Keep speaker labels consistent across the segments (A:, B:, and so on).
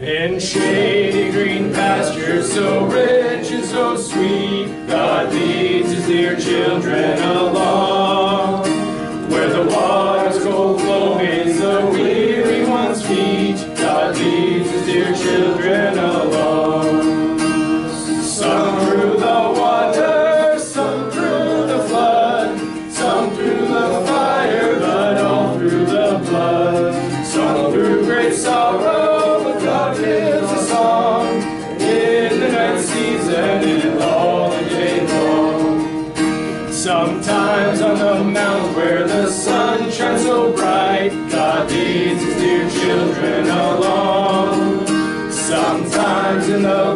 A: In shady green pastures so rich and so sweet, God leads his dear children along. Sometimes on the mount where the sun shines so bright, God leads his dear children along. Sometimes in the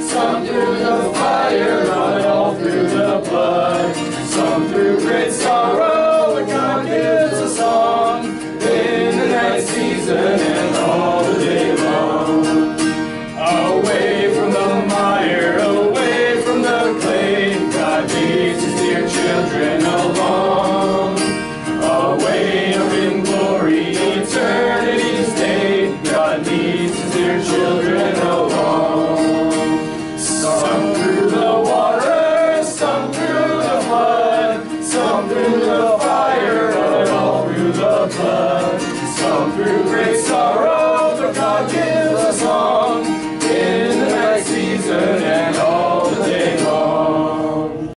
A: some through the fire, not all through the blood, some through great sorrow. great sorrow.